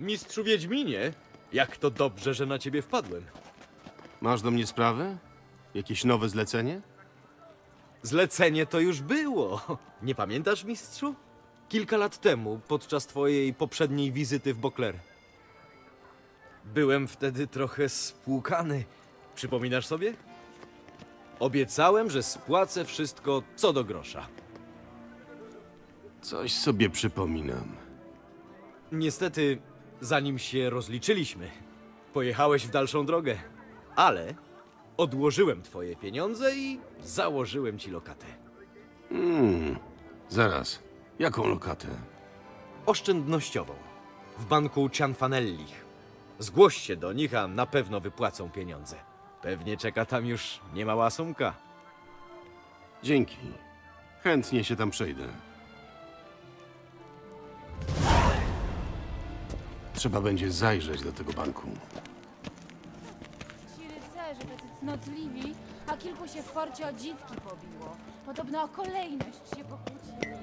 Mistrzu Wiedźminie, jak to dobrze, że na ciebie wpadłem. Masz do mnie sprawę? Jakieś nowe zlecenie? Zlecenie to już było. Nie pamiętasz, mistrzu? Kilka lat temu, podczas twojej poprzedniej wizyty w Bokler. Byłem wtedy trochę spłukany. Przypominasz sobie? Obiecałem, że spłacę wszystko co do grosza. Coś sobie przypominam. Niestety, zanim się rozliczyliśmy, pojechałeś w dalszą drogę. Ale odłożyłem twoje pieniądze i założyłem ci lokatę. Hmm. Zaraz. Jaką lokatę? Oszczędnościową. W banku Cianfanellich. Zgłoś się do nich, a na pewno wypłacą pieniądze. Pewnie czeka tam już niemała sumka. Dzięki. Chętnie się tam przejdę. Trzeba będzie zajrzeć do tego banku. Ci rycerze tacy cnotliwi, a kilku się w porcie o dziwki pobiło. Podobno o kolejność się pokłócili.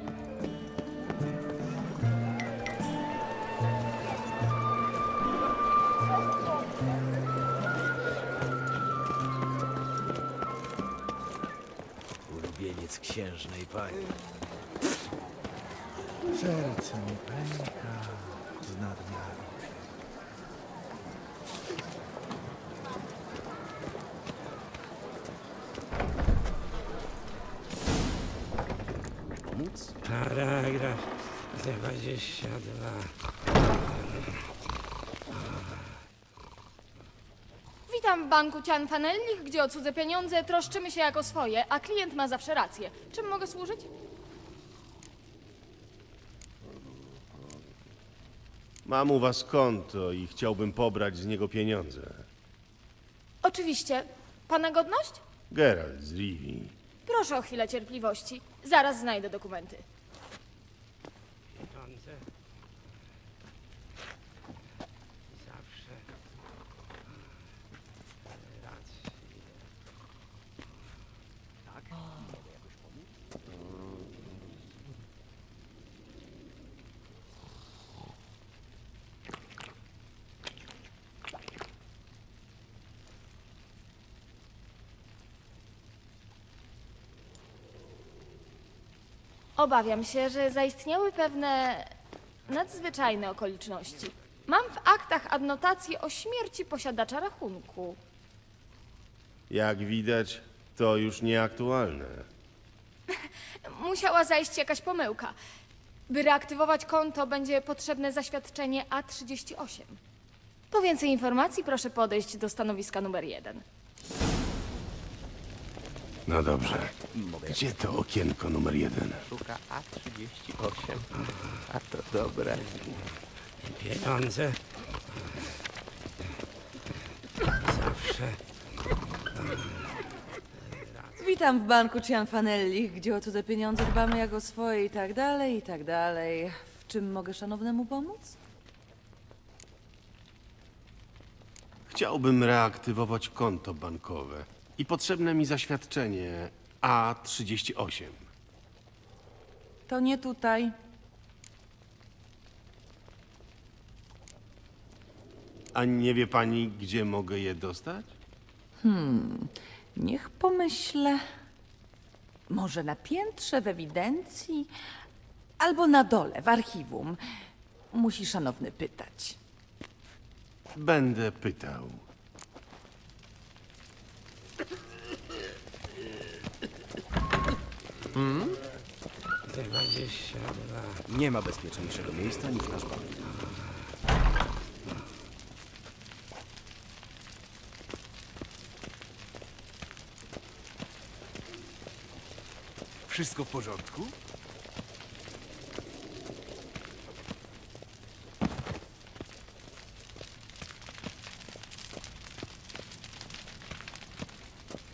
Ulubieniec księżnej pani. Serce mi pęka z nadmiaru. Pomóc? Paragraf 22. Witam w banku Cianfanellich, gdzie o cudze pieniądze troszczymy się jako swoje, a klient ma zawsze rację. Czym mogę służyć? Mam u was konto i chciałbym pobrać z niego pieniądze. Oczywiście. Pana godność? Geralt z Rivi. Proszę o chwilę cierpliwości. Zaraz znajdę dokumenty. Pieniądze. Zawsze. Rację. Obawiam się, że zaistniały pewne nadzwyczajne okoliczności. Mam w aktach adnotację o śmierci posiadacza rachunku. Jak widać, to już nieaktualne. Musiała zajść jakaś pomyłka. By reaktywować konto, będzie potrzebne zaświadczenie A38. Po więcej informacji proszę podejść do stanowiska numer 1. No dobrze. Gdzie to okienko numer jeden? Sztuka A38. A to dobre. Pieniądze. Zawsze. Witam w banku Cianfanelli, gdzie o cudze pieniądze dbamy jak o swoje i tak dalej, i tak dalej. W czym mogę szanownemu pomóc? Chciałbym reaktywować konto bankowe i potrzebne mi zaświadczenie A38. To nie tutaj. A nie wie pani, gdzie mogę je dostać? Niech pomyślę. Może na piętrze w ewidencji? Albo na dole w archiwum. Musi szanowny pytać. Będę pytał. Dwadzieścia dwa. Nie ma bezpieczniejszego miejsca niż nasz bank. Wszystko w porządku?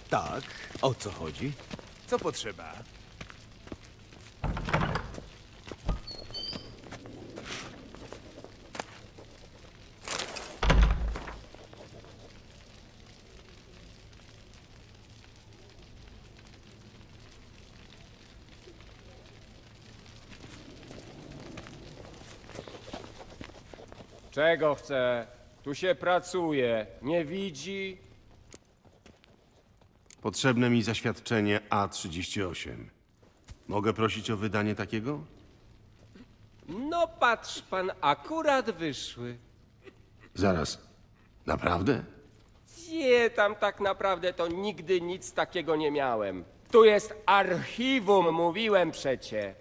Tak, o co chodzi? Co potrzeba? Czego chce? Tu się pracuje. Nie widzi? Potrzebne mi zaświadczenie A38. Mogę prosić o wydanie takiego? No patrz pan, akurat wyszły. Zaraz. Naprawdę? Gdzie tam tak naprawdę to nigdy nic takiego nie miałem. Tu jest archiwum, mówiłem przecie.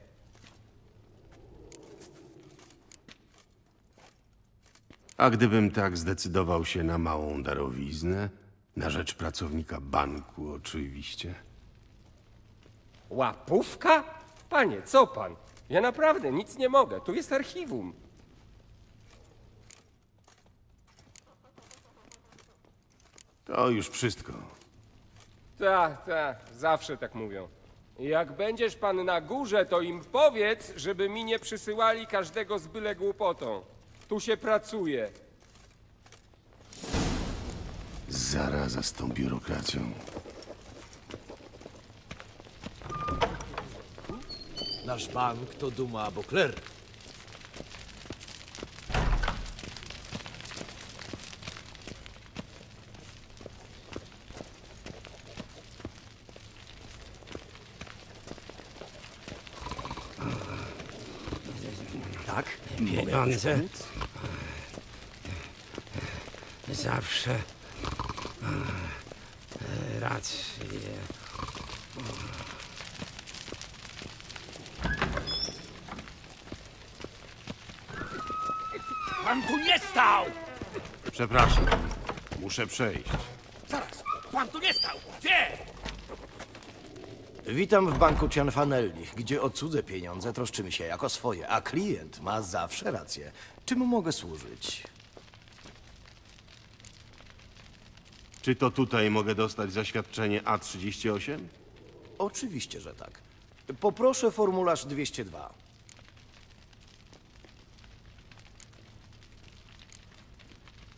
A gdybym tak zdecydował się na małą darowiznę? Na rzecz pracownika banku, oczywiście. Łapówka? Panie, co pan? Ja naprawdę nic nie mogę. Tu jest archiwum. To już wszystko. Tak, tak, zawsze tak mówią. Jak będziesz pan na górze, to im powiedz, żeby mi nie przysyłali każdego z byle głupotą. Tu się pracuje. Zaraza z tą biurokracją. Nasz bank to duma Bokler. Tak? Pieniądze. Zawsze. Rację. Pan tu nie stał! Przepraszam. Muszę przejść. Zaraz, pan tu nie stał! Gdzie? Witam w banku Cianfanellich, gdzie o cudze pieniądze troszczymy się jako swoje, a klient ma zawsze rację. Czym mogę służyć? Czy to tutaj mogę dostać zaświadczenie A38? Oczywiście, że tak. Poproszę formularz 202.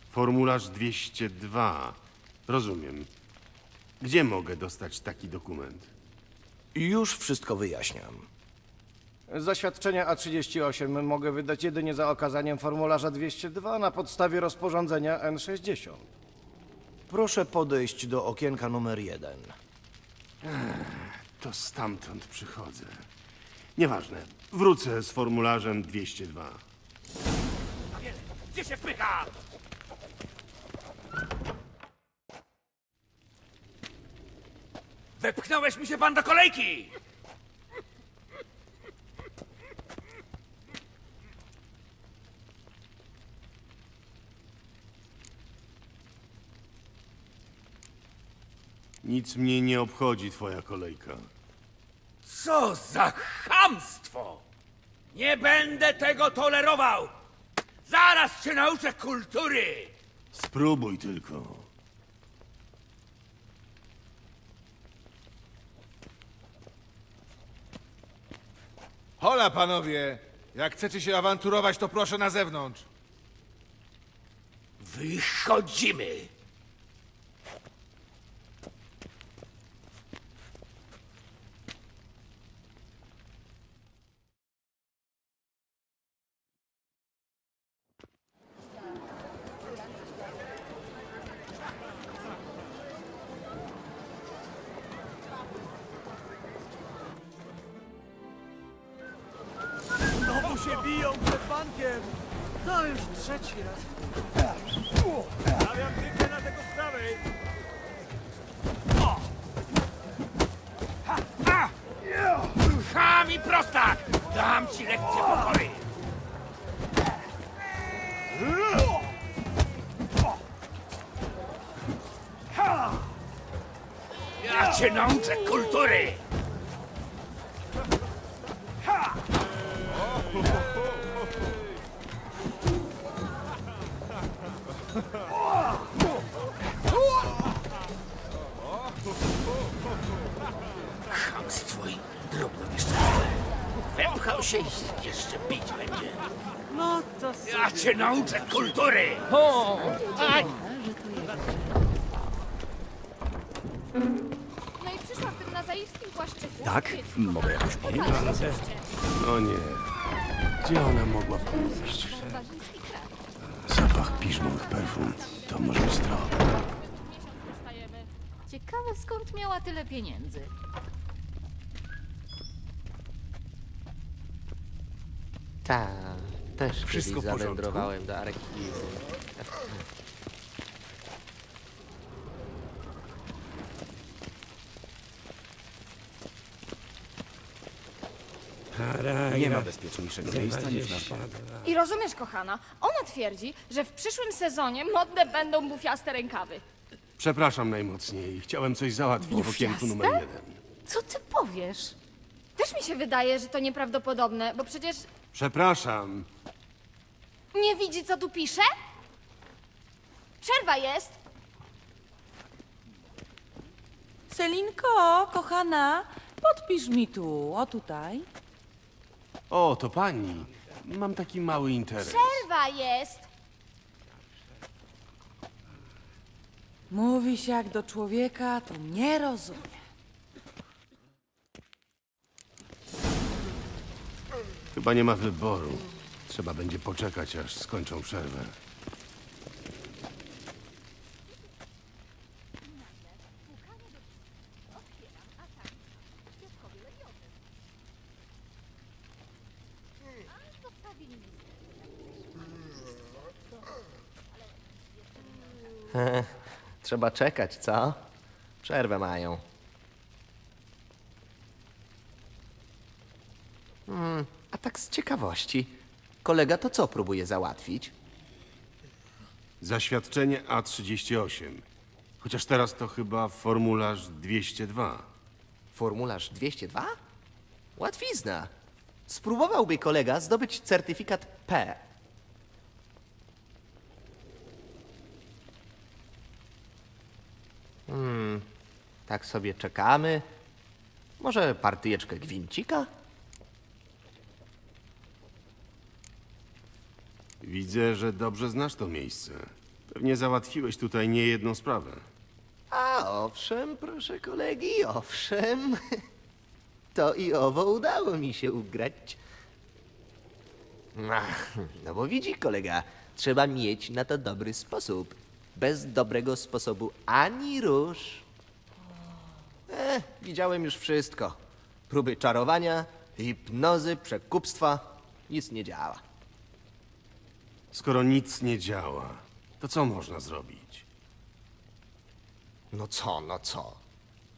Formularz 202. Rozumiem. Gdzie mogę dostać taki dokument? Już wszystko wyjaśniam. Zaświadczenia A38 mogę wydać jedynie za okazaniem formularza 202 na podstawie rozporządzenia N60. Proszę podejść do okienka numer 1. To stamtąd przychodzę. Nieważne. Wrócę z formularzem 202. Gdzie się pycha? Wepchnąłeś mi się pan do kolejki! Nic mnie nie obchodzi twoja kolejka. Co za chamstwo! Nie będę tego tolerował! Zaraz cię nauczę kultury! Spróbuj tylko. Hola, panowie! Jak chcecie się awanturować, to proszę na zewnątrz. Wychodzimy! Dam ci lekcję pokory! Ja cię nauczę kultury! Chamstwo nauczę kultury! O! Aj! No i przyszła w tym nazaickim płaszczyku. Tak? Mogę jakoś pomóc? No nie. Gdzie ona mogła pójść? Kraj. piżmowych perfum. To może. Dostajemy. Ciekawe skąd miała tyle pieniędzy. Ta, też Wszystko kiedyś zawędrowałem do archiwum. Nie ma bezpieczniejszego I rozumiesz, kochana, ona twierdzi, że w przyszłym sezonie modne będą bufiaste rękawy. Przepraszam najmocniej. Chciałem coś załatwić w okienku numer jeden. Co ty powiesz? Też mi się wydaje, że to nieprawdopodobne, bo przecież Przepraszam. nie widzi, co tu pisze? Przerwa jest. Celinko, kochana, podpisz mi tu, o tutaj. O, to pani. Mam taki mały interes. Przerwa jest. Mówi się jak do człowieka, to nie rozumie. Chyba nie ma wyboru. Trzeba będzie poczekać, aż skończą przerwę. Trzeba czekać, co? Przerwę mają. Hmm, a tak z ciekawości, kolega to co próbuje załatwić? Zaświadczenie A38. Chociaż teraz to chyba formularz 202. Formularz 202? Łatwizna. Spróbowałby kolega zdobyć certyfikat P. Hmm, tak sobie czekamy. Może partyjeczkę gwincika? Widzę, że dobrze znasz to miejsce. Pewnie załatwiłeś tutaj niejedną sprawę. A owszem, proszę kolegi, owszem. To i owo udało mi się ugrać. Ach, no bo widzi kolega, trzeba mieć na to dobry sposób. Bez dobrego sposobu ani rusz. E, widziałem już wszystko. Próby czarowania, hipnozy, przekupstwa. Nic nie działa. Skoro nic nie działa, to co można zrobić? No co, no co?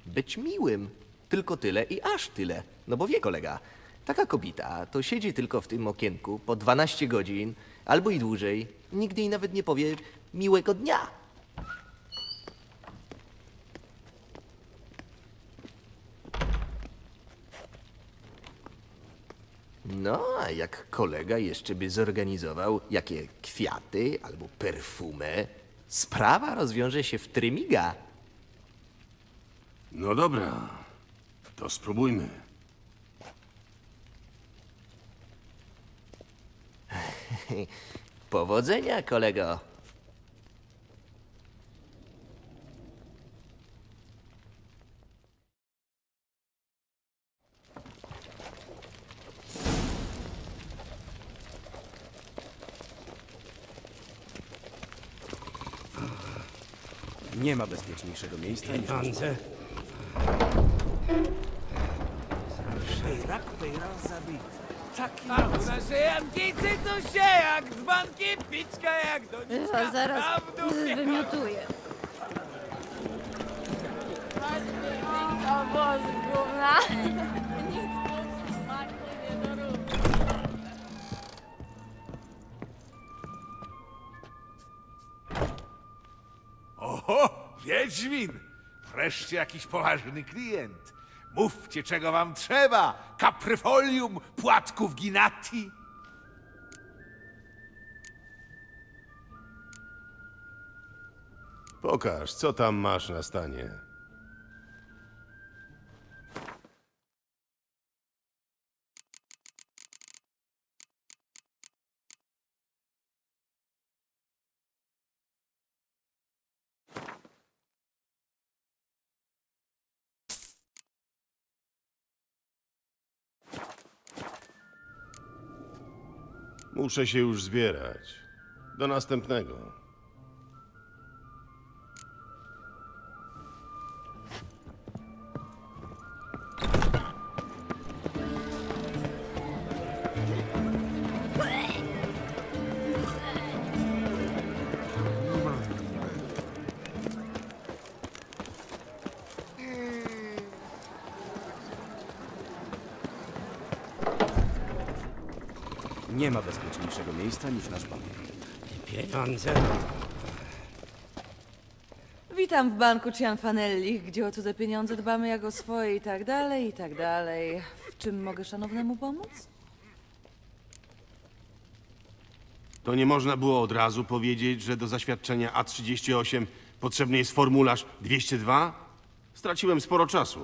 Być miłym. Tylko tyle i aż tyle. No bo wie kolega, taka kobieta to siedzi tylko w tym okienku po 12 godzin albo i dłużej. Nigdy jej nawet nie powie miłego dnia. No, a jak kolega jeszcze by zorganizował jakie kwiaty albo perfumę, sprawa rozwiąże się w trymiga. No dobra, to spróbujmy. Powodzenia, kolego. Nie ma bezpieczniejszego miejsca niż... Pieniądze. A u naszej Ankicy to się jak z banki piczka jak do Ja zaraz wymiotuję. O Boże, Wiedźmin! Wreszcie jakiś poważny klient. Mówcie, czego wam trzeba. Kapryfolium, płatków ginati. Pokaż, co tam masz na stanie. Muszę się już zbierać. Do następnego. Niż nasz bank. Pieniądze. Witam w banku Cianfanelli, gdzie o cudze pieniądze dbamy jak o swoje i tak dalej, i tak dalej. W czym mogę szanownemu pomóc? To nie można było od razu powiedzieć, że do zaświadczenia A38 potrzebny jest formularz 202? Straciłem sporo czasu.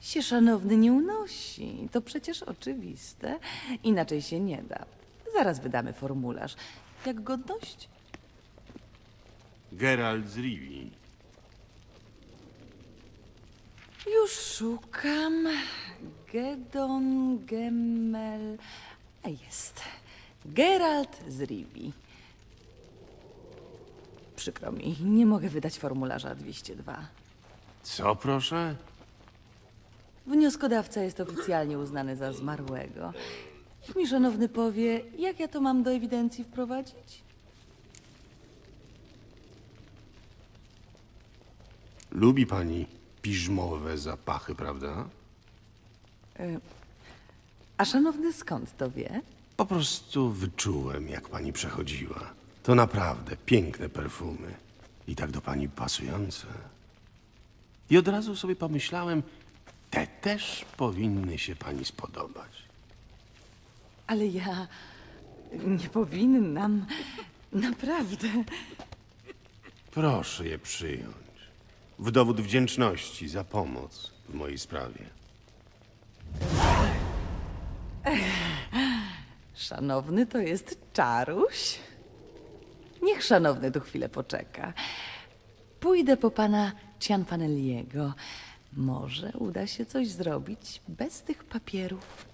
Się szanowny nie unosi. To przecież oczywiste. Inaczej się nie da. Zaraz wydamy formularz. Jak godność? Geralt z Rivi. Już szukam. Gedon Gemmel. A jest. Geralt z Rivi. Przykro mi, nie mogę wydać formularza 202. Co proszę? Wnioskodawca jest oficjalnie uznany za zmarłego. Niech mi szanowny powie, jak ja to mam do ewidencji wprowadzić? Lubi pani piżmowe zapachy, prawda? A szanowny skąd to wie? Po prostu wyczułem, jak pani przechodziła. To naprawdę piękne perfumy. I tak do pani pasujące. I od razu sobie pomyślałem, te też powinny się pani spodobać. Ale ja nie powinnam. Naprawdę. Proszę je przyjąć. W dowód wdzięczności za pomoc w mojej sprawie. Szanowny to jest czaruś. Niech szanowny tu chwilę poczeka. Pójdę po pana Cianfanelliego. Może uda się coś zrobić bez tych papierów.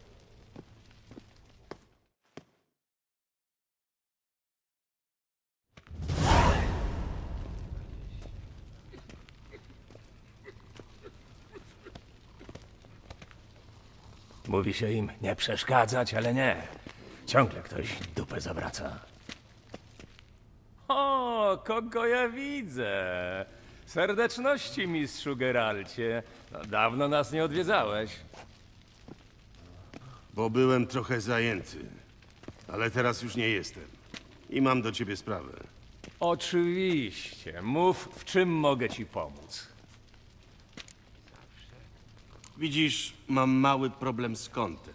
Mówi się im nie przeszkadzać, ale nie. Ciągle ktoś dupę zawraca. O, kogo ja widzę? Serdeczności, mistrzu Geralcie. No, dawno nas nie odwiedzałeś. Bo byłem trochę zajęty. Ale teraz już nie jestem. I mam do ciebie sprawę. Oczywiście. Mów, w czym mogę ci pomóc. Widzisz, mam mały problem z kontem.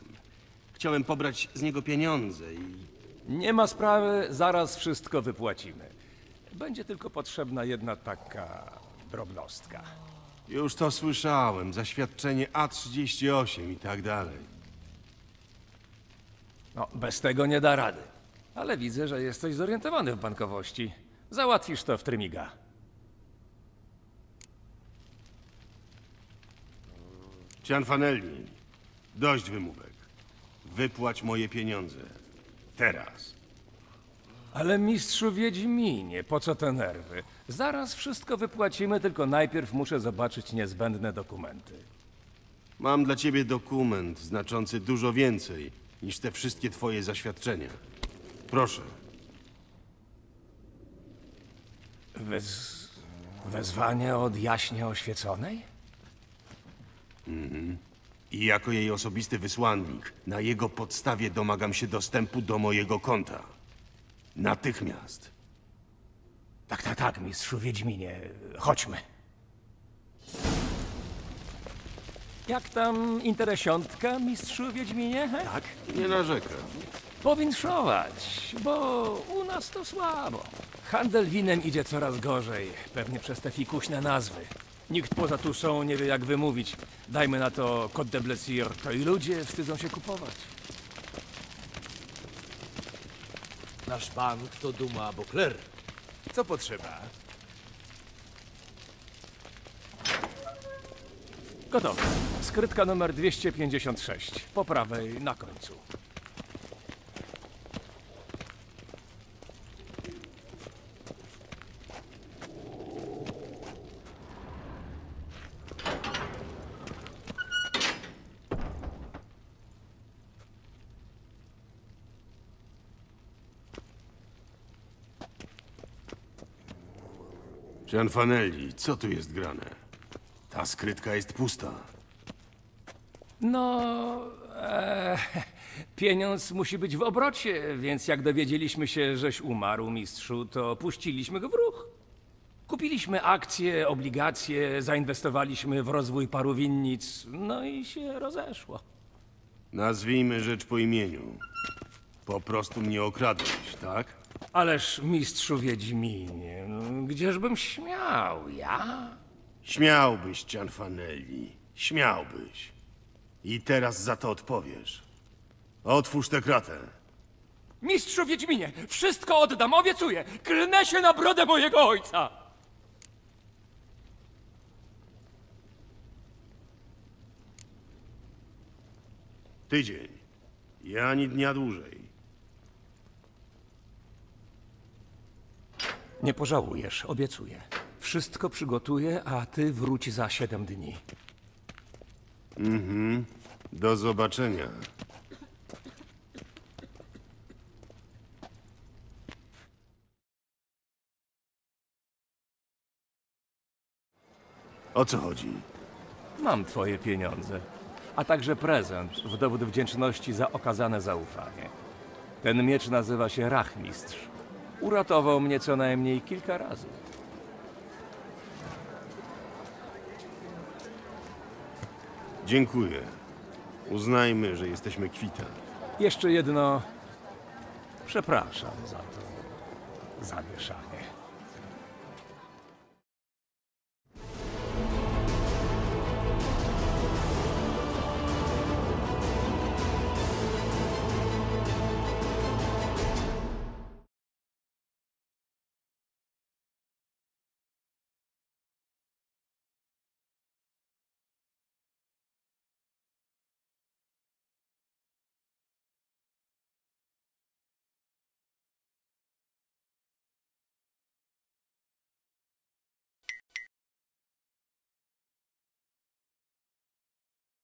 Chciałem pobrać z niego pieniądze i Nie ma sprawy, zaraz wszystko wypłacimy. Będzie tylko potrzebna jedna taka drobnostka. już to słyszałem. Zaświadczenie A38 i tak dalej. No, bez tego nie da rady. Ale widzę, że jesteś zorientowany w bankowości. Załatwisz to w Trymiga. Cianfanelli, dość wymówek. Wypłać moje pieniądze. Teraz. Ale mistrzu Wiedźminie, po co te nerwy? Zaraz wszystko wypłacimy, tylko najpierw muszę zobaczyć niezbędne dokumenty. Mam dla ciebie dokument znaczący dużo więcej niż te wszystkie twoje zaświadczenia. Proszę. Wez... Wezwanie od jaśnie oświeconej? I jako jej osobisty wysłannik, na jego podstawie domagam się dostępu do mojego konta. Natychmiast. Tak, tak, tak, mistrzu Wiedźminie. Chodźmy. Jak tam interesiątka, mistrzu Wiedźminie? he? Tak? Nie narzekam. Powinszować, bo u nas to słabo. Handel winem idzie coraz gorzej, pewnie przez te fikuśne nazwy. Nikt poza Tuszą nie wie jak wymówić. Dajmy na to Côte de Blessir, to i ludzie wstydzą się kupować. Nasz bank to duma Bokler. Co potrzeba? Gotowe. Skrytka numer 256, po prawej na końcu. Gianfanelli, co tu jest grane? Ta skrytka jest pusta. No, e, pieniądz musi być w obrocie, więc jak dowiedzieliśmy się, żeś umarł, mistrzu, to puściliśmy go w ruch. Kupiliśmy akcje, obligacje, zainwestowaliśmy w rozwój paru winnic, no i się rozeszło. Nazwijmy rzecz po imieniu. Po prostu mnie okradłeś, tak? Ależ mistrzu Wiedźminie, no, gdzieżbym śmiał, ja? Śmiałbyś, Gianfanelli. Śmiałbyś. I teraz za to odpowiesz. Otwórz tę kratę. Mistrzu Wiedźminie, wszystko oddam, obiecuję! Klnę się na brodę mojego ojca! Tydzień. I ani dnia dłużej. Nie pożałujesz, obiecuję. Wszystko przygotuję, a ty wróć za siedem dni. Do zobaczenia. O co chodzi? Mam twoje pieniądze, a także prezent w dowód wdzięczności za okazane zaufanie. Ten miecz nazywa się Rachmistrz. Uratował mnie co najmniej kilka razy. Dziękuję. Uznajmy, że jesteśmy kwita. Jeszcze jedno. Przepraszam za to zamieszanie.